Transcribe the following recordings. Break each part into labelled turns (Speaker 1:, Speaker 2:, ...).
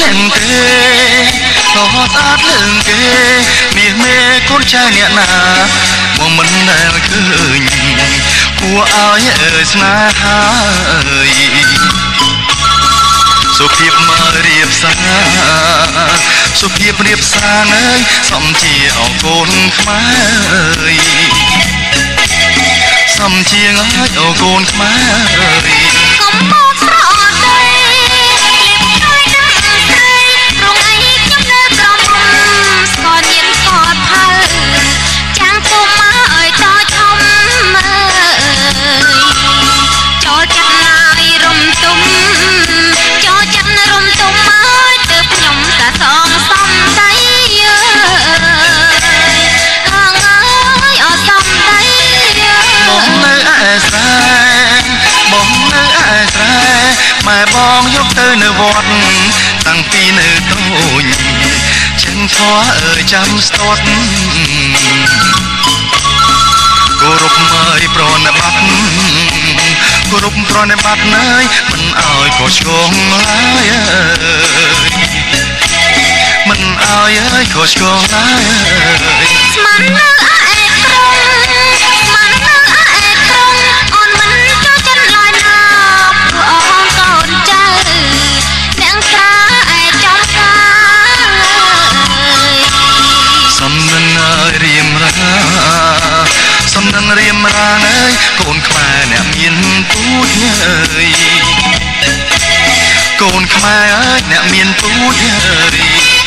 Speaker 1: អ្នកទេក៏ស្អាតលឿងគេមាសមេកូនចៅអ្នកណាមកមិនដែលឃើញគួរឲ្យអើស្នេហាអើយសុភាពមករៀបសារសុភាពរៀបសារអើយសំជាអរគុណខ្មែរសំជាងអើយអរគុណខ្មែរ
Speaker 2: កុំម ម៉ែបងយ
Speaker 1: កទៅនៅវត្តតាំងពីនៅតូចចិនធွာអើយចាំស្ទាត់គោរពមើយប្រណិប័តគោរពប្រណិប័តណើយមិនអើយក៏ឆ្កងឡើយអើយមិនអើយអើយក៏ឆ្កងឡើយអើយ
Speaker 2: ស្មាននៅ សំនឹងរៀ
Speaker 1: មរាអើយកូនខ្មែរអ្នកមានពូជអើយកូនខ្មែរអើយអ្នកមានពូជអើយ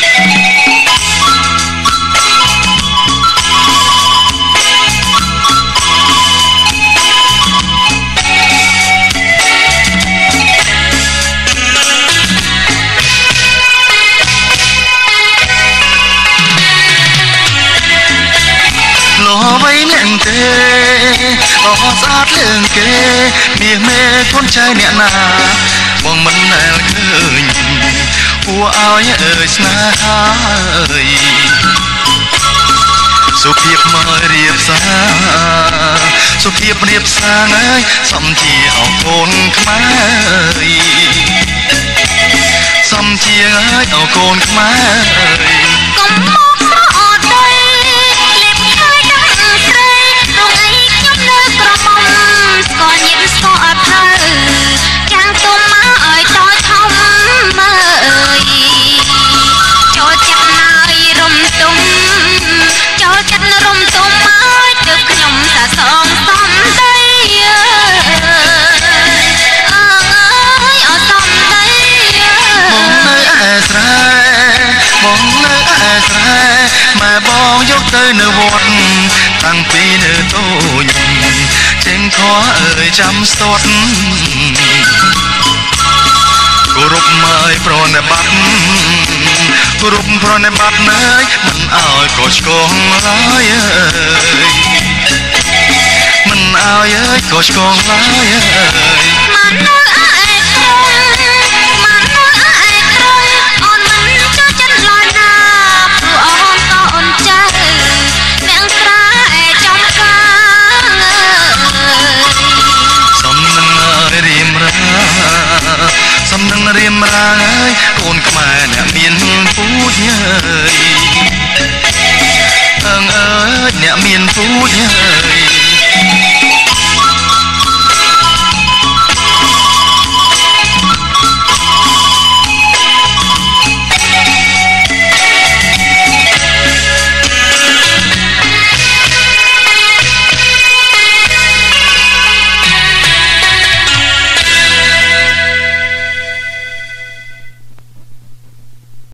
Speaker 1: អ្វីអ្នកទេក៏ស្អាតលឿងគេមាសមេកូនចៅអ្នកណាបងមិនដែលឃើញគួរឲ្យអើយស្នេហាអើយសុភាពមករៀបសារសុភាពរៀបសារអើយសំជាអរគុណខ្មែរសំជាអើយអរគុណខ្មែរ
Speaker 2: អើយចាំស្ទា
Speaker 1: ត់គោរពមើយប្រណិប័តគោរពប្រណិប័តណើយមិនអើយក៏ឆ្កងឡើយអើយមិនអើយអើយក៏ឆ្កងឡើយអើយ
Speaker 2: មិននៅឯក្រៀ
Speaker 1: មរាអើយកូនខ្មែរអ្នកមានពូជអើយអើងអើយអ្នកមានពូជអើយ